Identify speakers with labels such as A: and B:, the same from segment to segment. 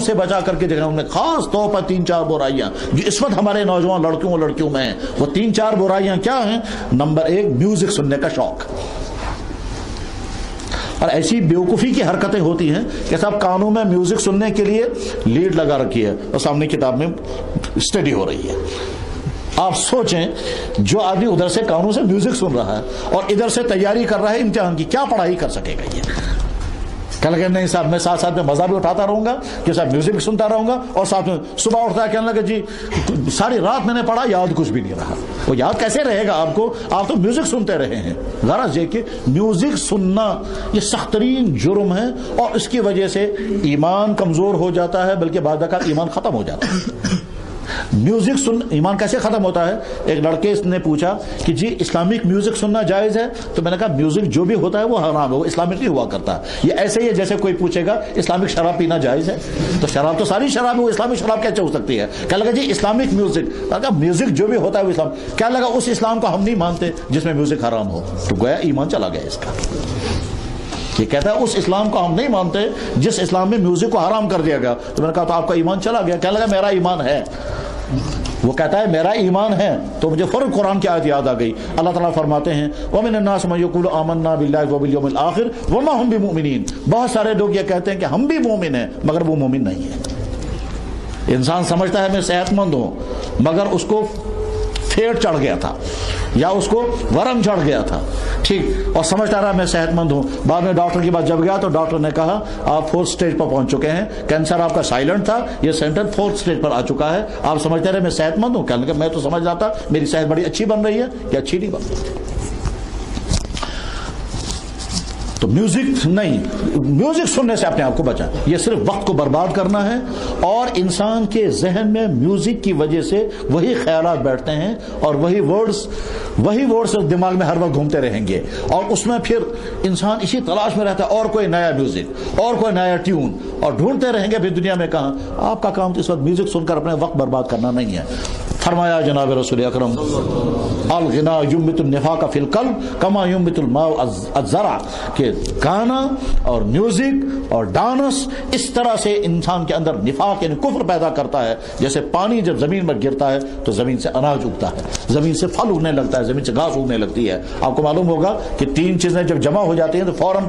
A: से बचा करके देखना उनमें खास तौर पर तीन चार बुराइयाँ। जो इस वक्त हमारे नौजवान लड़कियों और लड़कियों में हैं, वो तीन चार बुराइयाँ क्या हैं? नंबर एक म्यूज़िक सुनने का शौक। और ऐसी बेवकूफ़ी की हरकतें होती हैं कि साहब कानों में म्यूज़िक सुनने के लिए लीड लगा रखी है और सामने किताब में स्टडी हो रही है। आप सोचें, जो आदमी उधर से कानों से म्यूज़िक सुन रहा है और इधर से तैयारी कर रहा है, इम्तिहान की क्या पढ़ाई कर सकेगा ये? कह लगे, नहीं साहब, मैं साथ साथ में मज़ा भी उठाता रहूँगा, कि साहब म्यूज़िक सुनता रहूँगा और साथ में सुबह उठता है कहने लगे, जी, सारी रात मैंने पढ़ा, याद कुछ भी नहीं रहा। वो याद कैसे रहेगा आपको? आप तो म्यूज़िक सुनते रहे हैं। गरज ये कि म्यूज़िक सुनना, ये सख्तरीन जुर्म है और इसकी वजह से ईमान कमज़ोर हो जाता है, बल्कि बाद का ईमान खत्म हो जाता है। म्यूज़िक सुन, ईमान कैसे खत्म होता है? एक लड़के ने पूछा कि जी, इस्लामिक म्यूज़िक सुनना जायज़ है? तो मैंने कहा, म्यूज़िक जो भी होता है वो हराम है, वो इस्लामिक नहीं हुआ करता। ये ऐसे ही है जैसे कोई पूछेगा, इस्लामिक शराब पीना जायज़ है? तो शराब तो सारी शराब है, वो इस्लामिक शराब कैसे हो सकती है? क्या लगा, जी, इस्लामिक म्यूज़िक। म्यूज़िक जो भी होता है वो इस्लाम क्या लगा, उस इस्लाम को हम नहीं मानते जिसमें म्यूज़िक हराम हो। तो गया, ईमान चला गया इसका। ये कहता है, उस इस्लाम को हम नहीं मानते, जिस इस्लाम में म्यूज़िक को हराम कर दिया गया। तो मैंने कहा तो आपका ईमान चला गया। क्या लगा, मेरा ईमान है। वो कहता है, मेरा ईमान है। तो मुझे फ़ौरन कुरान की आयत याद आ गई। अल्लाह ताला फरमाते हैं आमन्ना आखिर, वमा हम भी मोमिनीन बहुत सारे लोग ये कहते हैं कि हम भी मोमिन हैं, मगर वो मोमिन नहीं है। इंसान समझता है, मैं सेहतमंद हूँ, मगर उसको फेट चढ़ गया था, या उसको वरम चढ़ गया था। ठीक, और समझता रहा मैं सेहतमंद हूँ। बाद में डॉक्टर के पास जब गया तो डॉक्टर ने कहा, आप फोर्थ स्टेज पर पहुँच चुके हैं। कैंसर आपका साइलेंट था, ये सेंटर फोर्थ स्टेज पर आ चुका है। आप समझते रहे मैं सेहतमंद हूँ। कहने मैं तो समझ जाता मेरी सेहत बड़ी अच्छी बन रही है, या अच्छी नहीं बन रही। तो म्यूज़िक नहीं। म्यूज़िक सुनने से अपने आप को बचा। ये सिर्फ़ वक्त को बर्बाद करना है और इंसान के जहन में म्यूज़िक की वजह से वही ख्याल बैठते हैं और वही वर्ड्स वही वर्ड्स दिमाग में हर वक्त घूमते रहेंगे। और उसमें फिर इंसान इसी तलाश में रहता है, और कोई नया म्यूज़िक और कोई नया ट्यून और ढूंढते रहेंगे फिर दुनिया में कहा। आपका काम तो इस वक्त म्यूज़िक सुनकर अपने वक्त बर्बाद करना नहीं है। फरमाया, जनाब रसूल अक्रम अलगना युमितुलनफा का फिलकल कमा युमितुलमाजरा के गाना और म्यूज़िक और डांस इस तरह से इंसान के अंदर निफाक, यानी कुफर पैदा करता है। जैसे पानी जब ज़मीन पर गिरता है तो ज़मीन से अनाज उगता है, ज़मीन से फल उगने लगता है, ज़मीन से घास उगने लगती है। आपको मालूम होगा कि तीन चीज़ें जब जमा हो जाती हैं तो फ़ौरन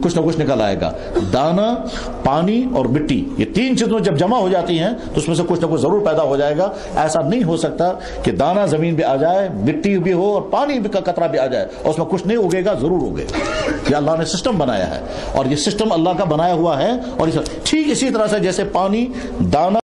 A: कुछ ना कुछ निकल आएगा। दाना, पानी और मिट्टी, ये तीन चीज़ें जब जमा हो जाती हैं तो उसमें से कुछ ना कुछ ज़रूर पैदा हो जाएगा। ऐसा नहीं हो सकता कि दाना ज़मीन पर आ जाए, मिट्टी भी हो और पानी भी का कतरा भी आ जाए, और उसमें कुछ नहीं उगेगा, ज़रूर उगेगा ये अल्लाह ने सिस्टम बनाया है। और ये सिस्टम अल्लाह का बनाया हुआ है, और ठीक इसी तरह से जैसे पानी, दाना